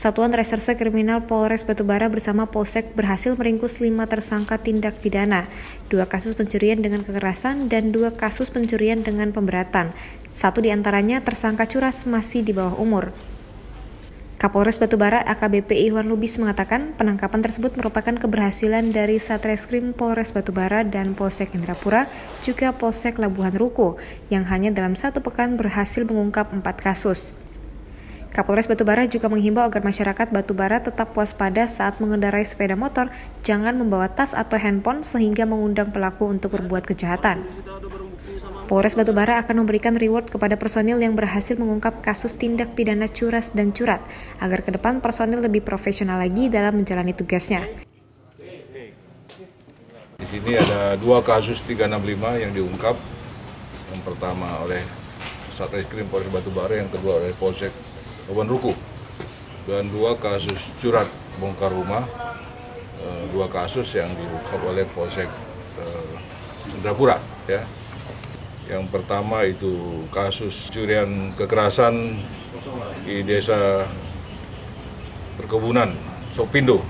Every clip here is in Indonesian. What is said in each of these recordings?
Satuan Reserse Kriminal Polres Batubara bersama Polsek berhasil meringkus lima tersangka tindak pidana, dua kasus pencurian dengan kekerasan dan dua kasus pencurian dengan pemberatan. Satu di antaranya tersangka curas masih di bawah umur. Kapolres Batubara AKBP Iwan Lubis mengatakan penangkapan tersebut merupakan keberhasilan dari Satreskrim Polres Batubara dan Polsek Indrapura, juga Polsek Labuhan Ruko, yang hanya dalam satu pekan berhasil mengungkap empat kasus. Kapolres Batubara juga menghimbau agar masyarakat Batubara tetap waspada saat mengendarai sepeda motor, jangan membawa tas atau handphone sehingga mengundang pelaku untuk berbuat kejahatan. Polres Batubara akan memberikan reward kepada personil yang berhasil mengungkap kasus tindak pidana curas dan curat, agar ke depan personil lebih profesional lagi dalam menjalani tugasnya. Di sini ada dua kasus 365 yang diungkap. Yang pertama oleh Satreskrim Polres Batubara, yang kedua oleh Polsek Labuan Ruku. Dan dua kasus curat bongkar rumah. Eh, dua kasus yang diungkap oleh Polsek eh, Indrapura ya. Yang pertama itu kasus curian kekerasan di desa perkebunan Sopindo.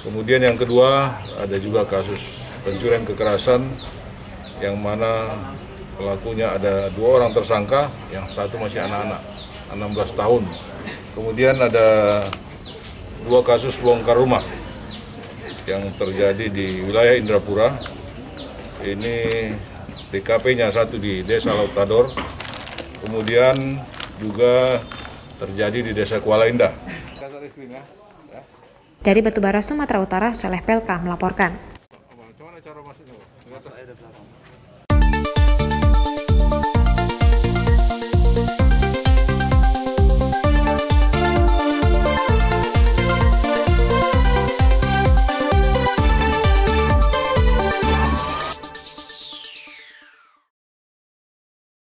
Kemudian yang kedua ada juga kasus pencurian kekerasan yang mana pelakunya ada dua orang tersangka yang satu masih anak-anak 16 tahun. Kemudian ada dua kasus bongkar rumah yang terjadi di wilayah Indrapura. Ini TKP-nya satu di Desa Lautador, kemudian juga terjadi di Desa Kuala Indah. Dari Batubara, Sumatera Utara, Soleh Pelka melaporkan.